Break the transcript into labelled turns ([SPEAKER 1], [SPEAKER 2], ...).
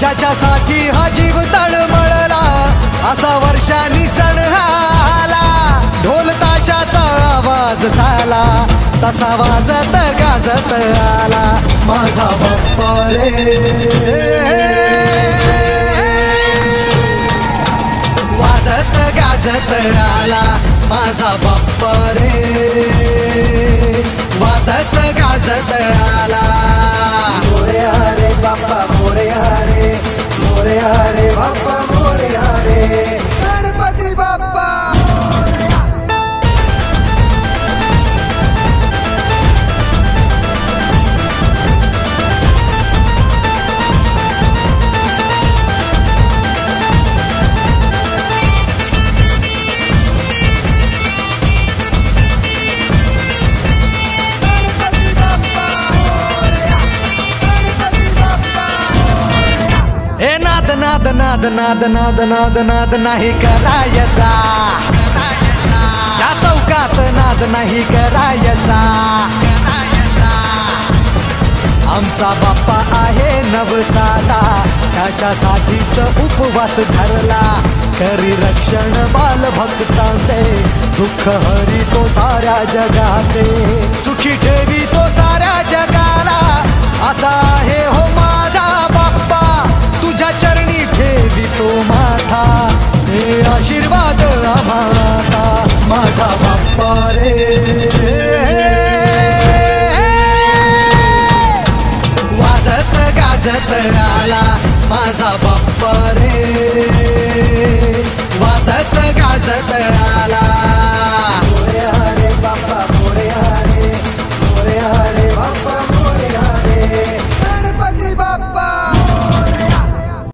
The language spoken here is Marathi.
[SPEAKER 1] ज्याच्यासाठी हा जीव तळमळला असा वर्षांनी सण आला ढोल ताशाचा आवाज झाला तसा वाजत गाजत आला. माझा बाप्पा रे वाजत गाजत आला माझा बाप्पा रे वाजत गाजत आला नाद नाद नाद नाद नाद नाद नाद नाही करायचा. या चौकात नाद नाही करायचा. आमचा बाप्पा आहे नवसाचा. त्याच्यासाठीच उपवास धरला. करी रक्षण बाल भक्तांचे दुःख हरी तो साऱ्या जगाचे. सुखी ठेवी तो साऱ्या जगाला. असा झाला माझा बाप्पा रे. वाचत गाजत आला